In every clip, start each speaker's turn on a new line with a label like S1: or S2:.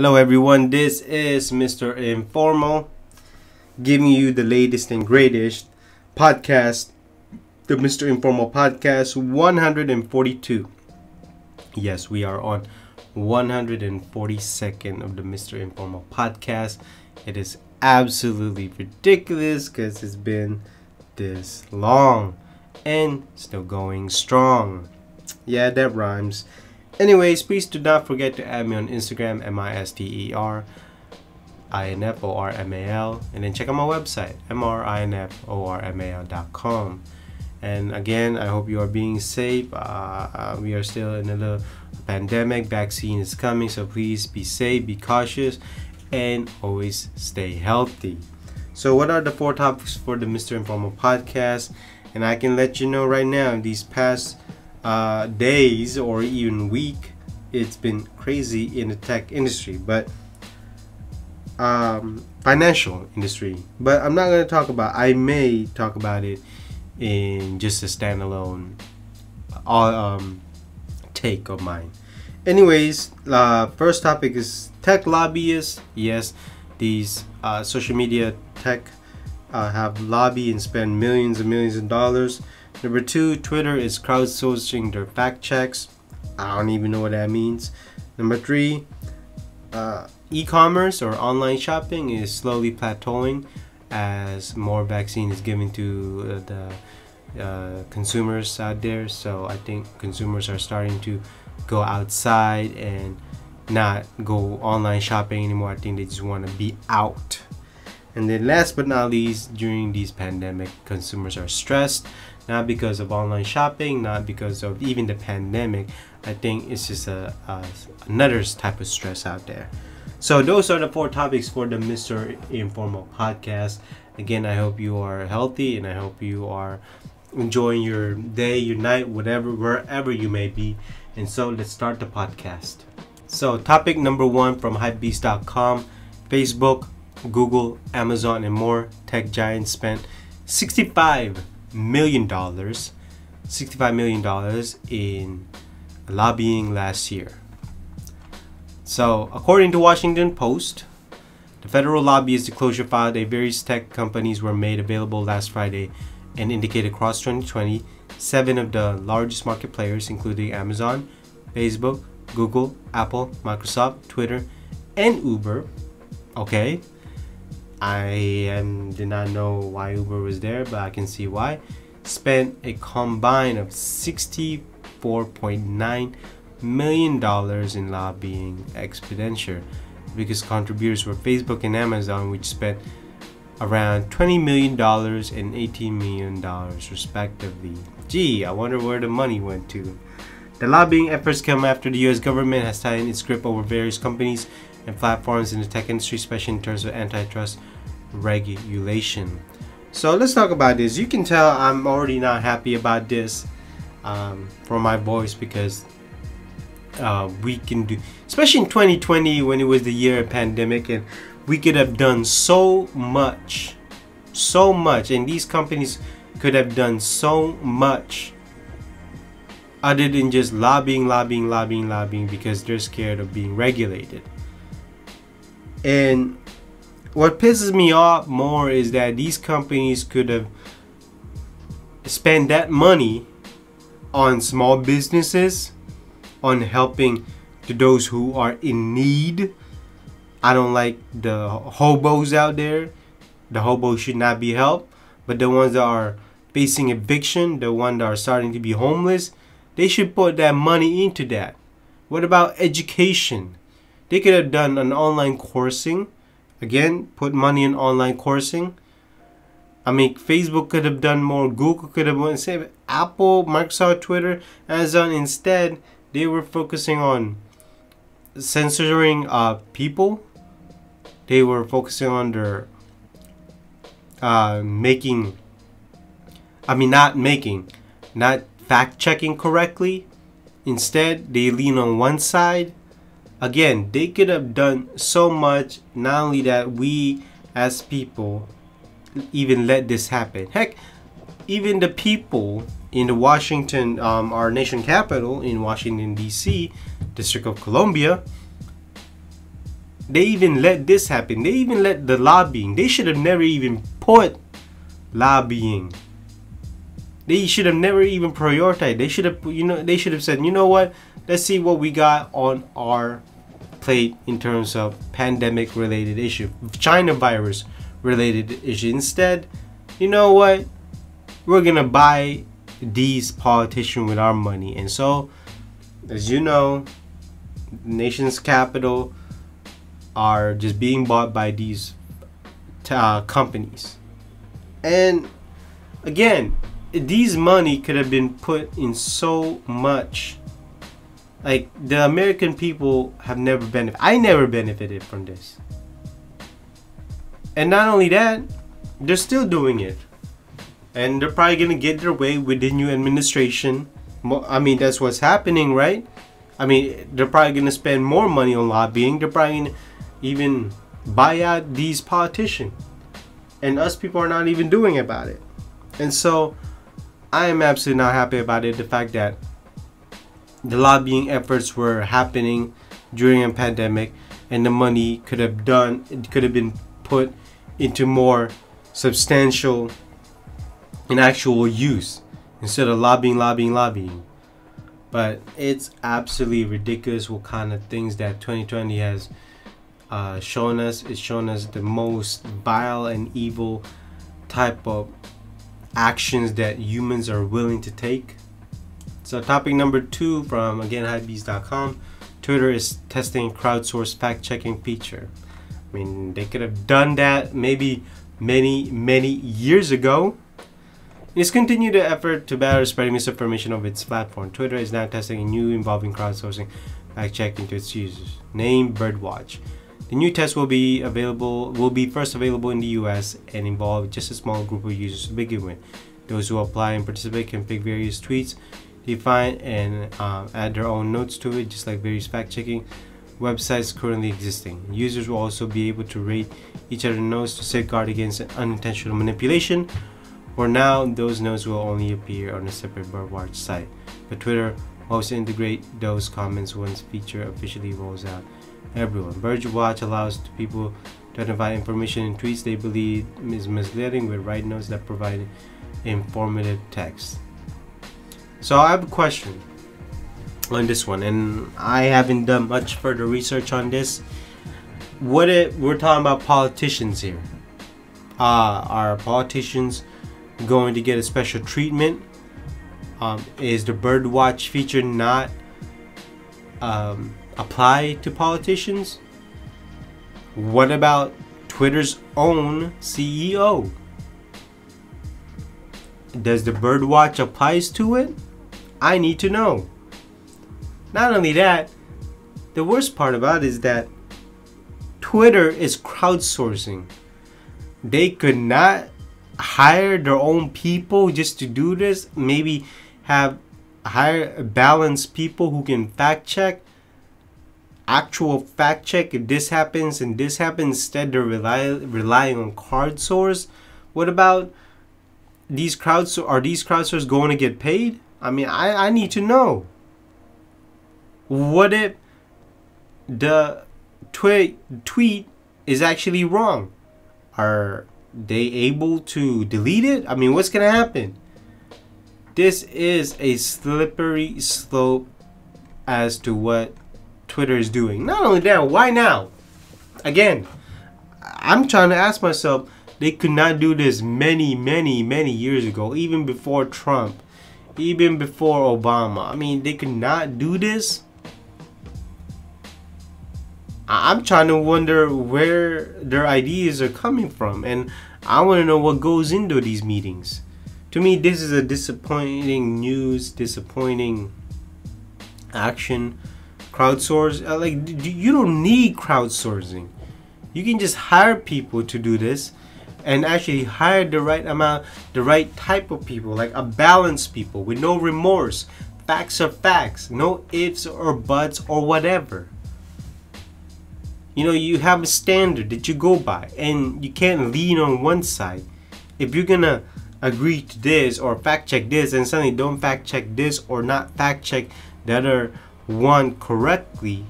S1: Hello, everyone. This is Mr. Informal giving you the latest and greatest podcast, the Mr. Informal Podcast 142. Yes, we are on 142nd of the Mr. Informal Podcast. It is absolutely ridiculous because it's been this long and still going strong. Yeah, that rhymes. Anyways, please do not forget to add me on Instagram, M-I-S-T-E-R I-N-F-O-R-M-A-L and then check out my website, M-R-I-N-F-O-R-M-A-L.com and again, I hope you are being safe. Uh, uh, we are still in a little pandemic. Vaccine is coming, so please be safe, be cautious, and always stay healthy. So, what are the four topics for the Mr. Informal podcast? And I can let you know right now, these past uh, days or even week, it's been crazy in the tech industry, but um, financial industry. But I'm not going to talk about. I may talk about it in just a standalone um, take of mine. Anyways, uh, first topic is tech lobbyists. Yes, these uh, social media tech uh, have lobby and spend millions and millions of dollars Number two, Twitter is crowdsourcing their fact checks. I don't even know what that means. Number three, uh, e-commerce or online shopping is slowly plateauing as more vaccine is given to uh, the uh, consumers out there. So I think consumers are starting to go outside and not go online shopping anymore. I think they just want to be out. And then last but not least, during these pandemic, consumers are stressed not because of online shopping, not because of even the pandemic. I think it's just a, a another type of stress out there. So those are the four topics for the Mr. Informal podcast. Again, I hope you are healthy and I hope you are enjoying your day, your night, whatever, wherever you may be. And so let's start the podcast. So topic number one from hypebeast.com, Facebook, Google, Amazon, and more tech giants spent 65 million dollars, 65 million dollars in lobbying last year. So, according to Washington Post, the federal lobbyist disclosure file that various tech companies were made available last Friday and indicated across 2020, seven of the largest market players, including Amazon, Facebook, Google, Apple, Microsoft, Twitter, and Uber, okay, I did not know why Uber was there, but I can see why. Spent a combine of $64.9 million in lobbying expenditure biggest contributors were Facebook and Amazon, which spent around $20 million and $18 million respectively. Gee, I wonder where the money went to. The lobbying efforts come after the US government has tightened its grip over various companies and platforms in the tech industry, especially in terms of antitrust regulation. So let's talk about this. You can tell I'm already not happy about this um, from my voice because uh, we can do, especially in 2020 when it was the year of pandemic, and we could have done so much, so much, and these companies could have done so much other than just lobbying, lobbying, lobbying, lobbying because they're scared of being regulated. And what pisses me off more is that these companies could have spent that money on small businesses, on helping to those who are in need. I don't like the hobos out there. The hobos should not be helped, but the ones that are facing eviction, the ones that are starting to be homeless, they should put that money into that. What about education? They could have done an online coursing. Again, put money in online coursing. I mean, Facebook could have done more. Google could have done same. Apple, Microsoft, Twitter, Amazon. Instead, they were focusing on censoring uh, people. They were focusing on their uh, making. I mean, not making, not fact checking correctly. Instead, they lean on one side again they could have done so much not only that we as people even let this happen heck even the people in the washington um, our nation capital in washington dc district of columbia they even let this happen. They even let the lobbying. They should have never even put lobbying. They should have never even prioritized. They should have, you know, they should have said, you know what? Let's see what we got on our plate in terms of pandemic related issue, China virus related issue. Instead, you know what? We're gonna buy these politicians with our money, and so, as you know, nation's capital are just being bought by these uh, companies. And again, these money could have been put in so much. Like the American people have never benefited. I never benefited from this. And not only that, they're still doing it. And they're probably gonna get their way with the new administration. I mean, that's what's happening, right? I mean, they're probably gonna spend more money on lobbying. They're probably gonna even buy out these politicians, and us people are not even doing about it. And so, I am absolutely not happy about it. The fact that the lobbying efforts were happening during a pandemic, and the money could have done it could have been put into more substantial and actual use instead of lobbying, lobbying, lobbying. But it's absolutely ridiculous what kind of things that 2020 has uh, shown us. It's shown us the most vile and evil type of actions that humans are willing to take. So, topic number two from again hypebeast.com Twitter is testing crowdsourced fact checking feature. I mean, they could have done that maybe many, many years ago it's continued the effort to battle spreading misinformation of its platform. Twitter is now testing a new involving crowdsourcing fact checking to its users, named Birdwatch. The new test will be available will be first available in the US and involve just a small group of users to begin with. Those who apply and participate can pick various tweets, define and uh, add their own notes to it, just like various fact checking websites currently existing. Users will also be able to rate each other's notes to safeguard against unintentional manipulation for now, those notes will only appear on a separate Birdwatch site, but Twitter hopes to integrate those comments once feature officially rolls out. Everyone, Birdwatch allows people to identify information in tweets they believe is misleading with write notes that provide informative text. So I have a question on this one, and I haven't done much further research on this. What we're talking about politicians here? Uh, are politicians going to get a special treatment? Um, is the Birdwatch feature not um, apply to politicians? What about Twitter's own CEO? Does the Birdwatch applies to it? I need to know. Not only that, the worst part about it is that Twitter is crowdsourcing. They could not hire their own people just to do this. Maybe have hire balanced people who can fact check actual fact check. If this happens and this happens instead they're rely, relying on card crowdsource what about these crowds are these crowdsource going to get paid? I mean i i need to know. What if the tweet tweet is actually wrong? Are they able to delete it? I mean, what's gonna happen? This is a slippery slope as to what Twitter is doing. Not only that, why now? Again, I'm trying to ask myself, they could not do this many, many, many years ago, even before Trump, even before Obama. I mean, they could not do this. I'm trying to wonder where their ideas are coming from, and I want to know what goes into these meetings. To me, this is a disappointing news, disappointing action. Crowdsource, uh, like you don't need crowdsourcing. You can just hire people to do this, and actually hire the right amount, the right type of people, like a balanced people with no remorse. Facts are facts, no ifs or buts or whatever you know you have a standard that you go by and you can't lean on one side if you're gonna agree to this or fact check this and suddenly don't fact check this or not fact check the other one correctly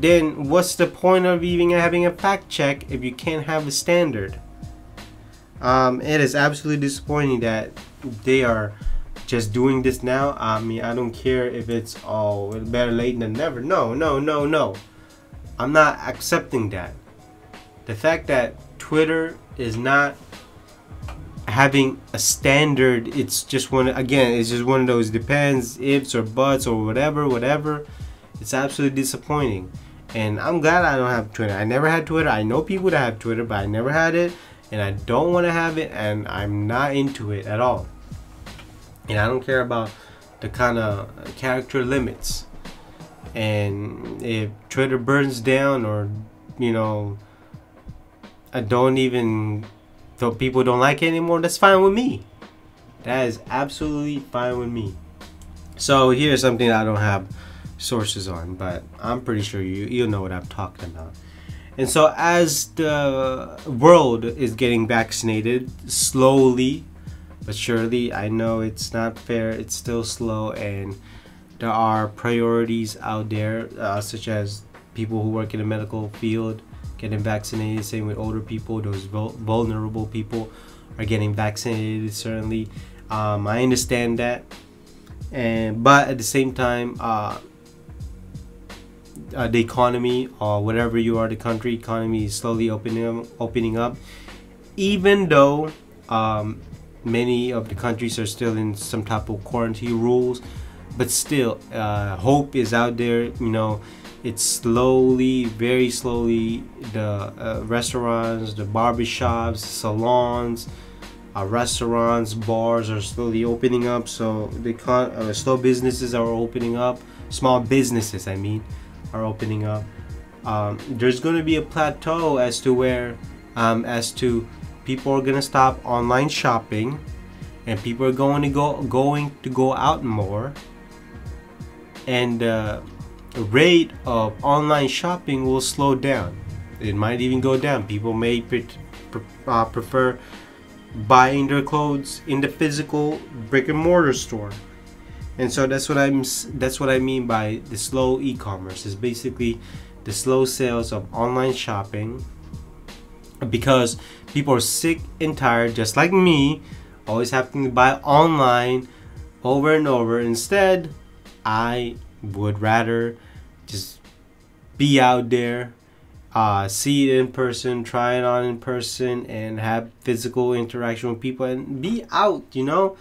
S1: then what's the point of even having a fact check if you can't have a standard? Um, it is absolutely disappointing that they are just doing this now. I mean, I don't care if it's oh better late than never. No, no, no, no. I'm not accepting that. The fact that Twitter is not having a standard, it's just one again, it's just one of those depends, ifs or buts or whatever, whatever. It's absolutely disappointing. And I'm glad I don't have Twitter. I never had Twitter. I know people that have Twitter, but I never had it. And I don't want to have it. And I'm not into it at all. And I don't care about the kind of character limits. And if Twitter burns down or, you know, I don't even, though people don't like it anymore, that's fine with me. That is absolutely fine with me. So here's something I don't have sources on, but I'm pretty sure you you know what I'm talking about. And so as the world is getting vaccinated slowly but surely, I know it's not fair. It's still slow, and there are priorities out there, uh, such as people who work in the medical field getting vaccinated. Same with older people, those vulnerable people are getting vaccinated. Certainly, um, I understand that, and but at the same time, uh, uh, the economy or whatever you are, the country economy is slowly opening opening up. Even though um, many of the countries are still in some type of quarantine rules, but still, uh, hope is out there. You know, it's slowly, very slowly, the uh, restaurants, the barbershops, salons. Uh, restaurants, bars are slowly opening up. So the con- uh, slow businesses are opening up. Small businesses, I mean, are opening up. Um, there's going to be a plateau as to where, um, as to people are going to stop online shopping, and people are going to go going to go out more, and uh, the rate of online shopping will slow down. It might even go down. People may pre- uh, prefer buying their clothes in the physical brick and mortar store and so that's what i'm that's what i mean by the slow e-commerce is basically the slow sales of online shopping because people are sick and tired just like me always having to buy online over and over instead i would rather just be out there uh, see it in person try it on in person and have physical interaction with people and be out you know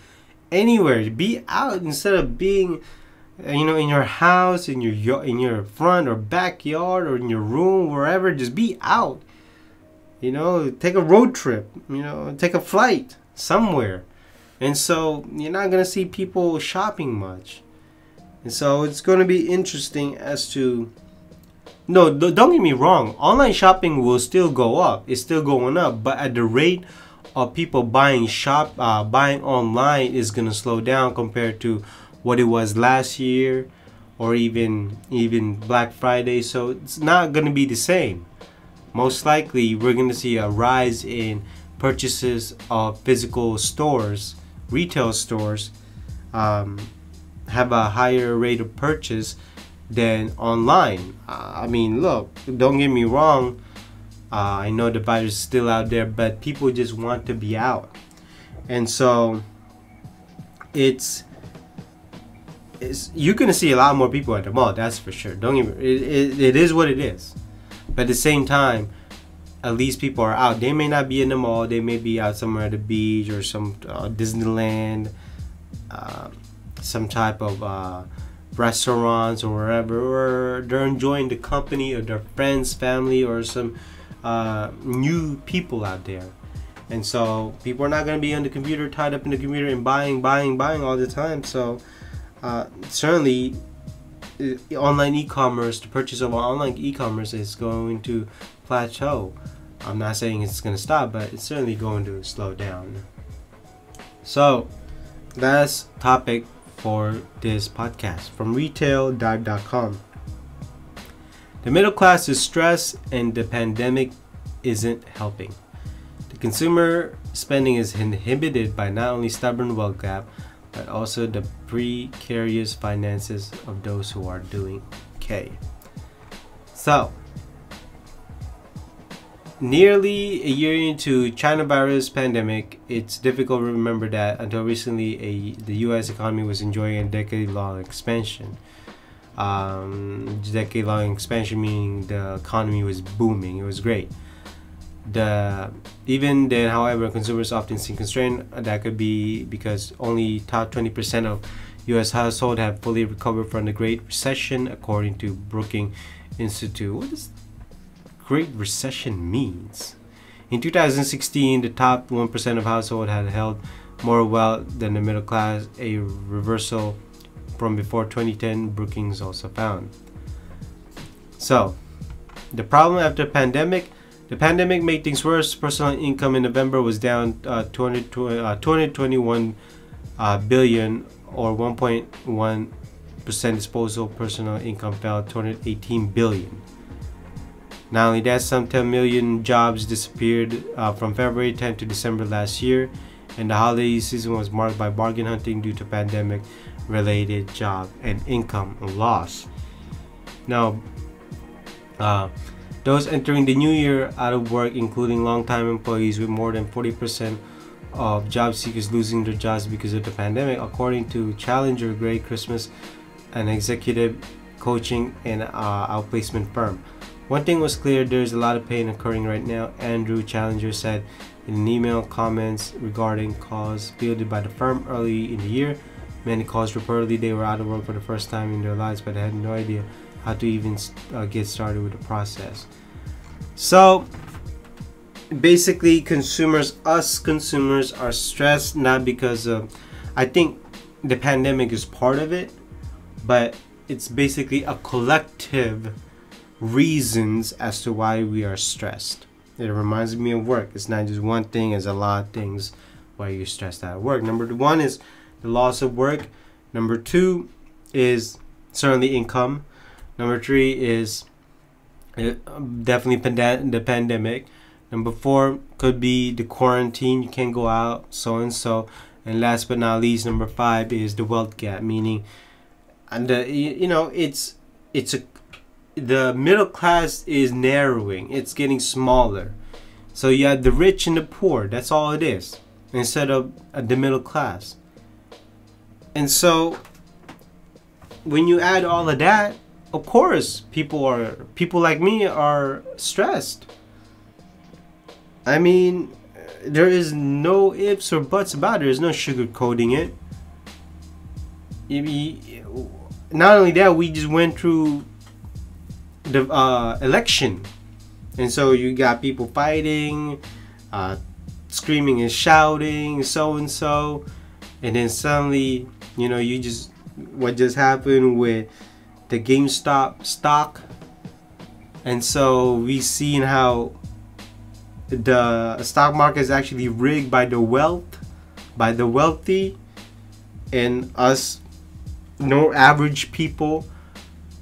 S1: anywhere. Be out instead of being, uh, you know, in your house, in your in your front or backyard or in your room, wherever. Just be out. You know, take a road trip. You know, take a flight somewhere. And so you're not gonna see people shopping much. And so it's gonna be interesting as to. No, don't get me wrong. Online shopping will still go up. It's still going up, but at the rate of people buying shop uh, buying online is gonna slow down compared to what it was last year or even even Black Friday. So it's not gonna be the same. Most likely, we're gonna see a rise in purchases of physical stores, retail stores, um, have a higher rate of purchase than online. Uh, I mean, look, don't get me wrong uh, I know the virus is still out there, but people just want to be out, and so it's it's you're gonna see a lot more people at the mall. That's for sure. Don't even it, it, it is what it is, but at the same time, at least people are out. They may not be in the mall. They may be out somewhere at the beach or some uh, Disneyland, uh, some type of uh, restaurants or wherever, or they're enjoying the company of their friends, family, or some uh, new people out there. And so people are not going to be on the computer, tied up in the computer and buying, buying, buying all the time. So uh, certainly, uh, online e-commerce, the purchase of online e-commerce is going to plateau. I'm not saying it's going to stop, but it's certainly going to slow down. So that's topic for this podcast from retaildive.com. The middle class is stressed and the pandemic isn't helping. The consumer spending is inhibited by not only stubborn wealth gap, but also the precarious finances of those who are doing okay. So, nearly a year into China virus pandemic, it's difficult to remember that until recently, a the U.S. economy was enjoying a decade-long expansion. Um, decade-long expansion meaning the economy was booming. It was great. The even then, however, consumers often seem constrained. That could be because only top 20% of U.S. households have fully recovered from the Great Recession, according to Brookings Institute. What does Great Recession means? In 2016, the top 1% of households had held more wealth than the middle class, a reversal from before 2010, Brookings also found. So, the problem after pandemic, the pandemic made things worse. Personal income in November was down uh, 220, uh, 221 uh, billion or 1.1 percent disposable personal income fell 218 billion. Not only that, some 10 million jobs disappeared uh, from February 10 to December last year, and the holiday season was marked by bargain hunting due to pandemic related job and income loss. Now, uh, those entering the new year out of work, including long-time employees, with more than 40% of job seekers losing their jobs because of the pandemic, according to Challenger Gray Christmas, an executive coaching and uh, outplacement firm. One thing was clear: there's a lot of pain occurring right now. Andrew Challenger said in an email comments regarding calls fielded by the firm early in the year. Many calls reportedly they were out of work for the first time in their lives, but they had no idea how to even uh, get started with the process. So basically, consumers, us consumers, are stressed not because of. I think the pandemic is part of it, but it's basically a collective reasons as to why we are stressed. It reminds me of work. It's not just one thing, it's a lot of things why you're stressed at work. Number one is the loss of work. Number two is certainly income. Number three is uh, definitely the pandemic. Number four could be the quarantine. You can't go out, so and so. And last but not least, number five is the wealth gap, meaning, and the you know it's it's a the middle class is narrowing. It's getting smaller. So you have the rich and the poor. That's all it is, instead of uh, the middle class. And so when you add all of that, of course, people are people like me are stressed. I mean, there is no ifs or buts about it. There's no sugarcoating it. Not only that, we just went through the uh, election, and so you got people fighting, uh, screaming and shouting, so and so, and then suddenly you know, you just what just happened with the GameStop stock, and so we seen how the stock market is actually rigged by the wealth, by the wealthy, and us, no average people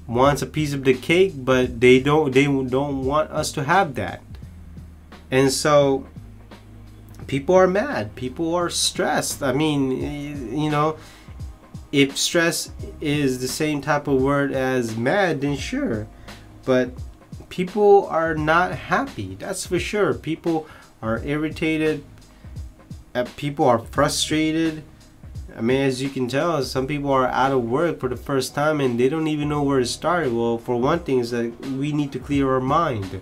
S1: wants a piece of the cake, but they don't they don't want us to have that, and so people are mad people are stressed i mean you know if stress is the same type of word as mad, then sure. But people are not happy. That's for sure. People are irritated. Uh, people are frustrated. I mean, as you can tell, some people are out of work for the first time and they don't even know where to start. Well, for one thing, is that we need to clear our mind.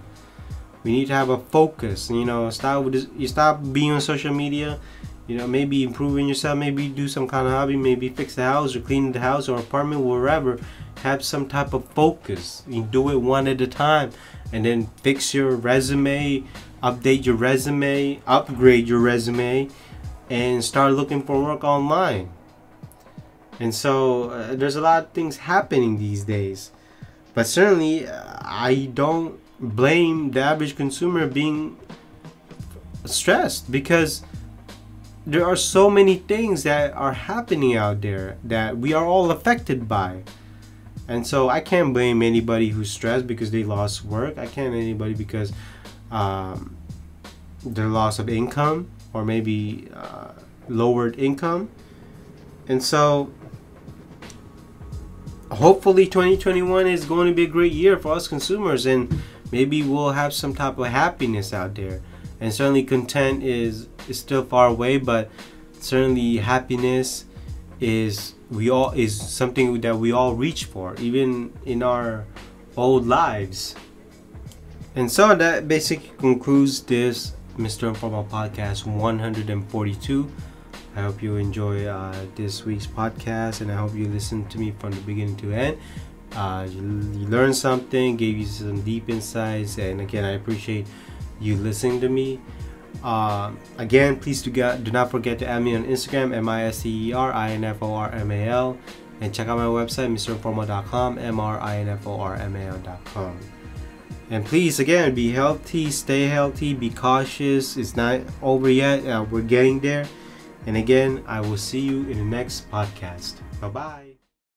S1: We need to have a focus. You know, stop with this, you stop being on social media you know maybe improving yourself maybe do some kind of hobby maybe fix the house or clean the house or apartment wherever have some type of focus you do it one at a time and then fix your resume update your resume upgrade your resume and start looking for work online and so uh, there's a lot of things happening these days but certainly uh, i don't blame the average consumer being stressed because there are so many things that are happening out there that we are all affected by. And so I can't blame anybody who's stressed because they lost work. I can't anybody because um, their loss of income or maybe uh, lowered income. And so hopefully 2021 is going to be a great year for us consumers and maybe we'll have some type of happiness out there and certainly content is is still far away but certainly happiness is we all is something that we all reach for even in our old lives and so that basically concludes this mr informal podcast 142 I hope you enjoy uh, this week's podcast, and I hope you listen to me from the beginning to end. Uh, you, you learned something, gave you some deep insights, and again, I appreciate you listening to me. Uh, again, please do, get, do not forget to add me on Instagram, M-I-S-T-E-R-I-N-F-O-R-M-A-L, and check out my website, mrinformal.com, M-R-I-N-F-O-R-M-A-L.com. And please, again, be healthy, stay healthy, be cautious. It's not over yet. Uh, we're getting there. And again, I will see you in the next podcast. Bye bye.